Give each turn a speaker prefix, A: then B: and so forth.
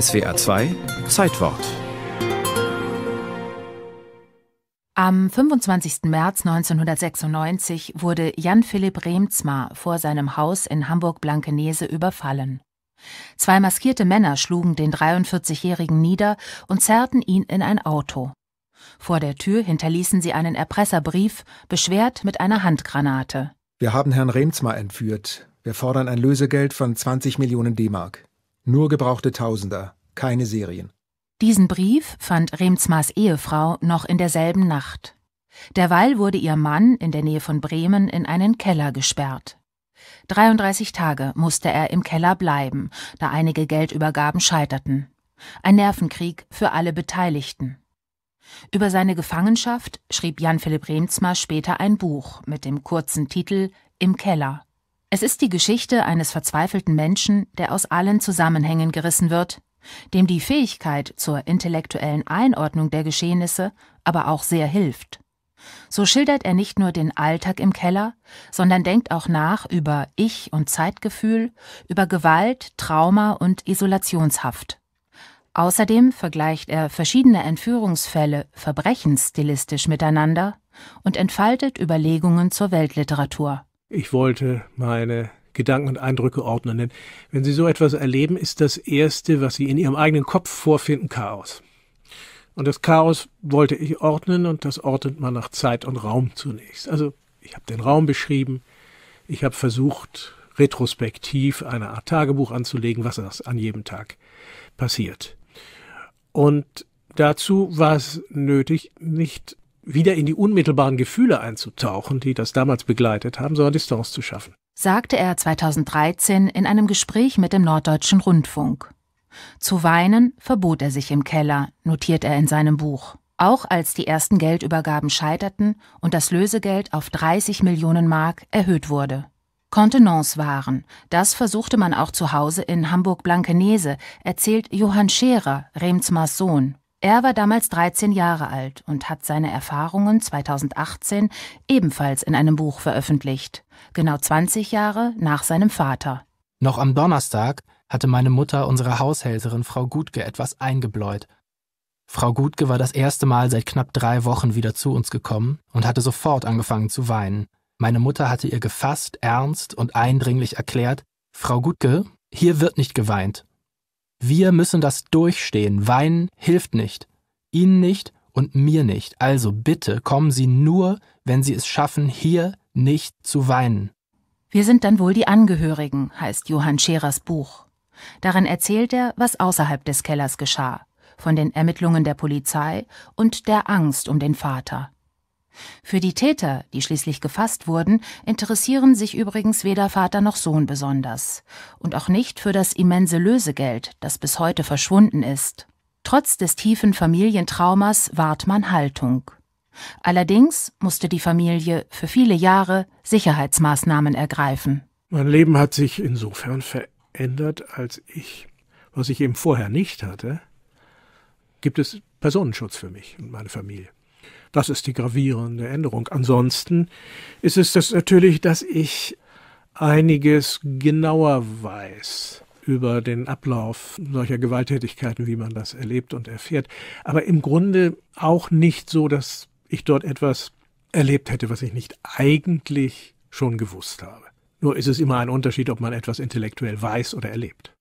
A: SWR 2 Zeitwort
B: Am 25. März 1996 wurde Jan Philipp Remzma vor seinem Haus in Hamburg-Blankenese überfallen. Zwei maskierte Männer schlugen den 43-Jährigen nieder und zerrten ihn in ein Auto. Vor der Tür hinterließen sie einen Erpresserbrief, beschwert mit einer Handgranate.
C: Wir haben Herrn Remzma entführt. Wir fordern ein Lösegeld von 20 Millionen D-Mark. Nur gebrauchte Tausender, keine Serien.
B: Diesen Brief fand Remzmas Ehefrau noch in derselben Nacht. Derweil wurde ihr Mann in der Nähe von Bremen in einen Keller gesperrt. 33 Tage musste er im Keller bleiben, da einige Geldübergaben scheiterten. Ein Nervenkrieg für alle Beteiligten. Über seine Gefangenschaft schrieb Jan Philipp Remzma später ein Buch mit dem kurzen Titel Im Keller. Es ist die Geschichte eines verzweifelten Menschen, der aus allen Zusammenhängen gerissen wird, dem die Fähigkeit zur intellektuellen Einordnung der Geschehnisse aber auch sehr hilft. So schildert er nicht nur den Alltag im Keller, sondern denkt auch nach über Ich- und Zeitgefühl, über Gewalt, Trauma und Isolationshaft. Außerdem vergleicht er verschiedene Entführungsfälle verbrechensstilistisch miteinander und entfaltet Überlegungen zur Weltliteratur.
D: Ich wollte meine Gedanken und Eindrücke ordnen. Denn wenn Sie so etwas erleben, ist das Erste, was Sie in Ihrem eigenen Kopf vorfinden, Chaos. Und das Chaos wollte ich ordnen und das ordnet man nach Zeit und Raum zunächst. Also ich habe den Raum beschrieben, ich habe versucht, retrospektiv eine Art Tagebuch anzulegen, was an jedem Tag passiert. Und dazu war es nötig, nicht wieder in die unmittelbaren Gefühle einzutauchen, die das damals begleitet haben, sondern Distanz zu schaffen
B: sagte er 2013 in einem Gespräch mit dem Norddeutschen Rundfunk. Zu weinen verbot er sich im Keller, notiert er in seinem Buch. Auch als die ersten Geldübergaben scheiterten und das Lösegeld auf 30 Millionen Mark erhöht wurde. Kontenance waren, das versuchte man auch zu Hause in Hamburg-Blankenese, erzählt Johann Scherer, Remsmars Sohn. Er war damals 13 Jahre alt und hat seine Erfahrungen 2018 ebenfalls in einem Buch veröffentlicht, genau 20 Jahre nach seinem Vater.
E: Noch am Donnerstag hatte meine Mutter unsere Haushälterin Frau Gutke etwas eingebläut. Frau Gutke war das erste Mal seit knapp drei Wochen wieder zu uns gekommen und hatte sofort angefangen zu weinen. Meine Mutter hatte ihr gefasst, ernst und eindringlich erklärt, Frau Gutke, hier wird nicht geweint. Wir müssen das durchstehen. Weinen hilft nicht. Ihnen nicht und mir nicht. Also bitte kommen Sie nur, wenn Sie es schaffen, hier nicht zu weinen.
B: Wir sind dann wohl die Angehörigen, heißt Johann Scherers Buch. Darin erzählt er, was außerhalb des Kellers geschah, von den Ermittlungen der Polizei und der Angst um den Vater. Für die Täter, die schließlich gefasst wurden, interessieren sich übrigens weder Vater noch Sohn besonders. Und auch nicht für das immense Lösegeld, das bis heute verschwunden ist. Trotz des tiefen Familientraumas wahrt man Haltung. Allerdings musste die Familie für viele Jahre Sicherheitsmaßnahmen ergreifen.
D: Mein Leben hat sich insofern verändert, als ich, was ich eben vorher nicht hatte, gibt es Personenschutz für mich und meine Familie. Das ist die gravierende Änderung. Ansonsten ist es das natürlich, dass ich einiges genauer weiß über den Ablauf solcher Gewalttätigkeiten, wie man das erlebt und erfährt. Aber im Grunde auch nicht so, dass ich dort etwas erlebt hätte, was ich nicht eigentlich schon gewusst habe. Nur ist es immer ein Unterschied, ob man etwas intellektuell weiß oder erlebt.